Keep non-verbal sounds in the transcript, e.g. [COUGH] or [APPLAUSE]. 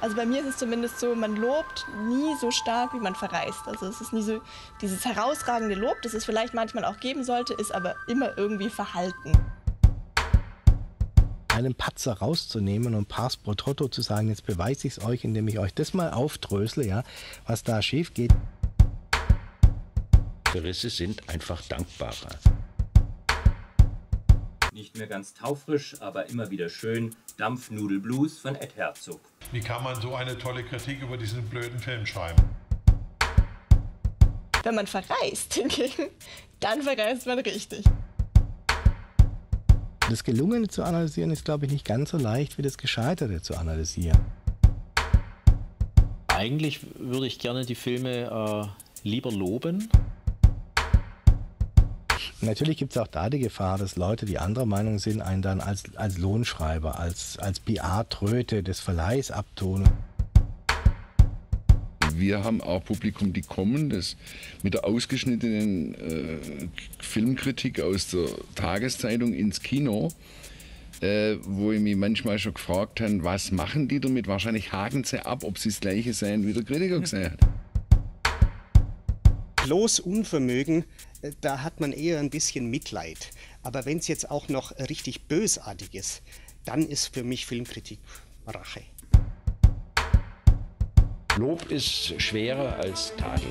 Also bei mir ist es zumindest so, man lobt nie so stark, wie man verreist. Also es ist nie so dieses herausragende Lob, das es vielleicht manchmal auch geben sollte, ist aber immer irgendwie verhalten. Einen Patzer rauszunehmen und Pass pro Trotto zu sagen, jetzt beweise ich es euch, indem ich euch das mal aufdrösle, ja, was da schief geht. Verrisse sind einfach dankbarer. Nicht mehr ganz taufrisch, aber immer wieder schön. Dampfnudelblues von Ed Herzog. Wie kann man so eine tolle Kritik über diesen blöden Film schreiben? Wenn man verreist hingegen, [LAUGHS] dann verreist man richtig. Das Gelungene zu analysieren ist, glaube ich, nicht ganz so leicht wie das Gescheiterte zu analysieren. Eigentlich würde ich gerne die Filme äh, lieber loben. Natürlich gibt es auch da die Gefahr, dass Leute, die anderer Meinung sind, einen dann als, als Lohnschreiber, als, als PR-Tröte des Verleihs abtun. Wir haben auch Publikum, die kommen, das mit der ausgeschnittenen äh, Filmkritik aus der Tageszeitung ins Kino, äh, wo ich mich manchmal schon gefragt habe, was machen die damit? Wahrscheinlich haken sie ab, ob sie das Gleiche seien, wie der Kritiker gesagt hat. Bloß Unvermögen, äh, da hat man eher ein bisschen Mitleid. Aber wenn es jetzt auch noch richtig bösartig ist, dann ist für mich Filmkritik Rache. Lob ist schwerer als Tadel.